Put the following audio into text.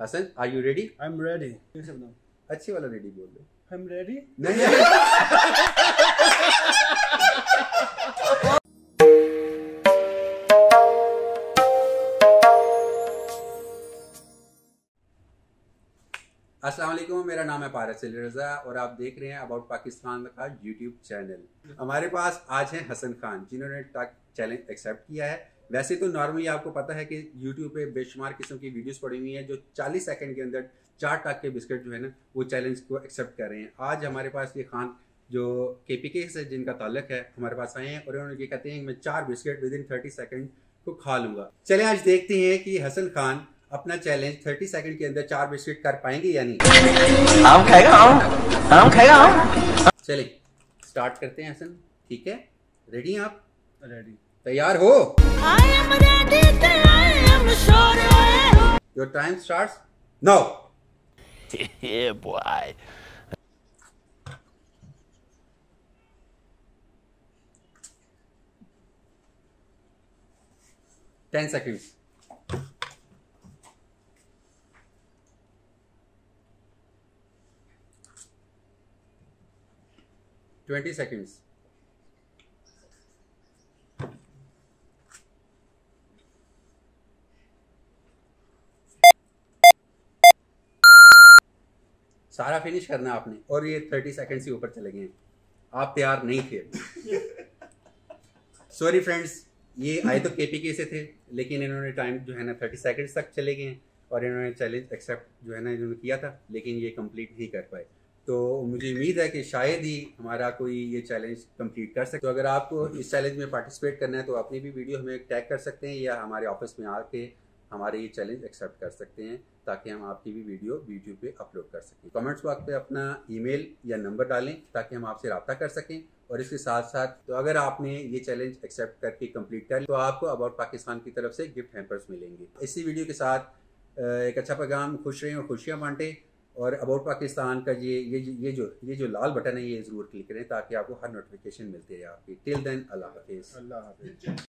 Hasan are you ready I'm ready. कैसे बताऊँ? अच्छी वाला रेडी बोल दो I'm ready. नहीं अस्सलाम वालेकुम मेरा नाम है पारस अली रज़ा और आप देख रहे हैं अबाउट पाकिस्तान का यूट्यूब चैनल हमारे पास आज हैं हसन खान जिन्होंने टक चैलेंज एक्सेप्ट किया है वैसे तो नॉर्मली आपको पता है कि यूट्यूब पे बेशुमार किस्म की वीडियोस पड़ी हुई हैं जो 40 सेकंड के अंदर चार टक के बिस्किट जो है ना वो चैलेंज को एक्सेप्ट कर रहे हैं। आज हमारे पास ये खान जो के पी के से जिनका ताल्लुक है हमारे पास आए हैं और उन्होंने ये कहते हैं कि मैं चार biscuit within thirty second को खा लूँगा। चले आज देखते हैं कि हसन खान अपना चैलेंज 30 सेकंड के अंदर चार बिस्किट कर पाएँगे या नहीं। आम खाएगा आम। आम खाएगा आम। चलिए स्टार्ट करते हैं हसन। ठीक है? रेडी आप? Ready. तैयार हो? Your time starts now boy. Ten seconds twenty seconds सारा फिनिश करना आपने। और ये थर्टी सेकंड से ऊपर चले गए आप तैयार नहीं थे। सॉरी फ्रेंड्स ये आए तो केपीके से थे, लेकिन इन्होंने टाइम जो है ना थर्टी सेकंड्स तक चले गए और इन्होंने चैलेंज एक्सेप्ट जो है ना इन्होंने किया था, लेकिन ये कंप्लीट नहीं कर पाए। तो मुझे उम्मीद है कि शायद ही हमारा कोई ये चैलेंज कंप्लीट कर सके। तो अगर आपको इस चैलेंज में पार्टिसिपेट करना है तो अपनी भी वीडियो हमें टैग कर सकते हैं या हमारे ऑफ़िस में आके हमारे ये चैलेंज एक्सेप्ट कर सकते हैं, ताकि हम आपकी भी वीडियो यूट्यूब पे अपलोड कर सकें। कमेंट्स बॉक्स पे अपना ईमेल या नंबर डालें, ताकि हम आपसे रब्ता कर सकें। और इसके साथ साथ तो अगर आपने ये चैलेंज एक्सेप्ट करके कंप्लीट कर तो आपको अबाउट पाकिस्तान की तरफ़ से गिफ्ट हैम्पर्स मिलेंगे। इसी वीडियो के साथ एक अच्छा पैगाम, खुश रहें और खुशियाँ बांटें। और अबाउट पाकिस्तान का ये ये ये जो ये जो लाल बटन है, ये ज़रूर क्लिक करें, ताकि आपको हर नोटिफिकेशन मिलती रहे आपकी। टिल देन अल्लाह हाफिज़। Allah Hafiz.